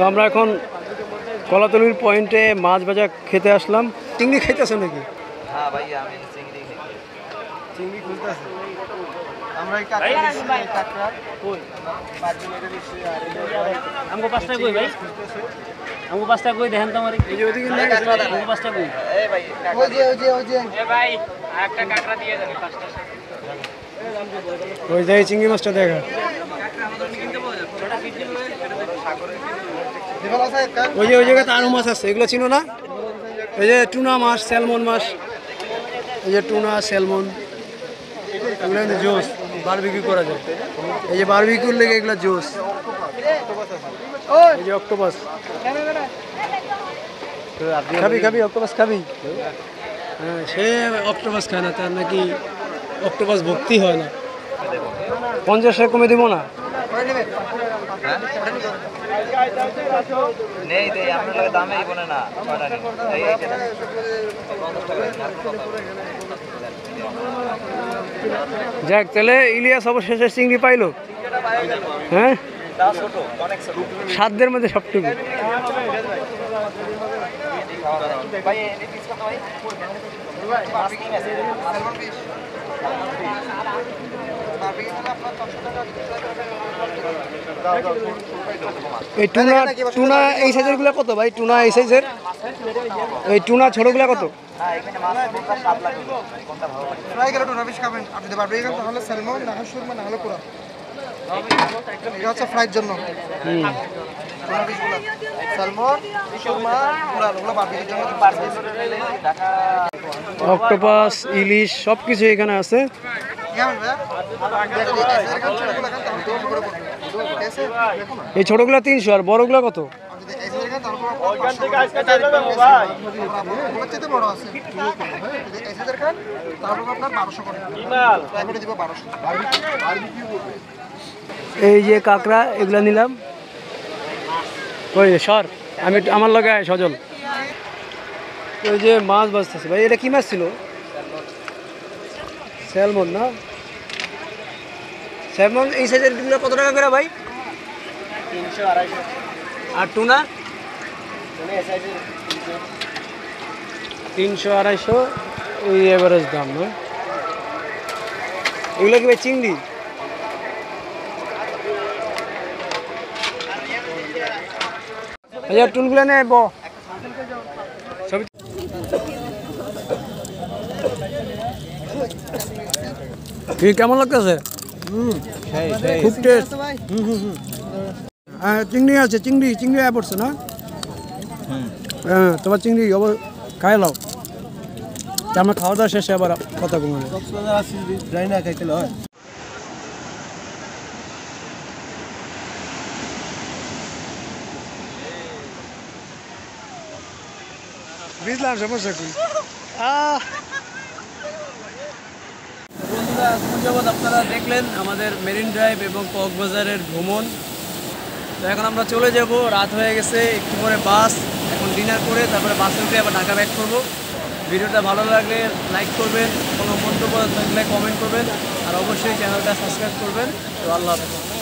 তো আমরা এখন কলাতলির পয়েন্টে মাছ ভাজা খেতে আসলাম। চিংড়ি খাইতেছো নাকি? হ্যাঁ চিংড়ি ওই যে মাছটা দেখা। ওই যে, ওই জায়গায় আরও মাছ আছে, এগুলো চিনো না? এই যে টুনা মাছ, স্যালমন মাছ। এই যে টুনা, স্যালমন। এগুলো জোস, বারবিকিউ করা যায়। এই যে বারবিকিউর লেগে এগুলো জোস। এই যে অক্টোপাস। খাবি খাবি, অক্টোপাস খাবি? হ্যাঁ সে অক্টোপাস খায় না, তার নাকি অক্টোপাস ভক্তি হয় না। পঞ্চাশে কমে দিব না? নেই দেই আপনার দামেই বলে না টাকা? যাক তাহলে ইলিয়াস অবশেষে চিংড়ি পাইলো। হ্যাঁ? সাধ্যের মধ্যে সবটুকু। ভাই? এই টুনা টুনা এই সাইজেরগুলা কত ভাই? টুনা এই সাইজের এই টুনা ছোটগুলা কত? অক্টোপাস ইলিশ সব কিছু এখানে আছে। এই ছোটগুলো তিনশো আর বড়গুলা কত এই সাইডে খান তারপর ওইখান থেকে আজকে চলে যাব ভাই ওগুলোর চাইতে বড় আছে যদি এই সাইডে খান তারপর আপনার 1200 করে ইমাল তারপরে দিব 1200 এই যে কাঁকড়া, এগুলা নিলাম। ওই সর। আমি আমার লগে সজল। ওই যে মাছ বাজতেছে ভাই, এটা কি মাছ ছিল? স্যালমন না? স্যালমন এই সাইজেরগুলো কত টাকা করে ভাই? তিনশো আড়াইশো। আর টুনা? মানে এই তিনশো। আড়াইশো ওই এভারেজ দাম না? এগুলো কি ভাই চিংড়ি? আচ্ছা টুলগুলো নে ব। কেমন লাগতেছে? খুব টেস্ট চিংড়ি আছে চিংড়ি চিংড়ি আয় পড়ছে না? হ্যাঁ তোমার চিংড়ি অবশ্য খাই লাও। আমার খাওয়া দাওয়া শেষে আবার কথা কমাবে কক্সবাজার আসি যাই না যাবৎ আপনারা দেখলেন আমাদের মেরিন ড্রাইভ এবং কক্সবাজারের ভ্রমণ। তো এখন আমরা চলে যাব, রাত হয়ে গেছে, একটু পরে বাস, এখন ডিনার করে তারপরে বাসে উঠে আবার ঢাকা ব্যাক করব। ভিডিওটা ভালো লাগলে লাইক করবেন, কোনো মন্তব্য থাকলে কমেন্ট করবেন, আর অবশ্যই চ্যানেলটা সাবস্ক্রাইব করবেন। তো আল্লাহ হাফেজ।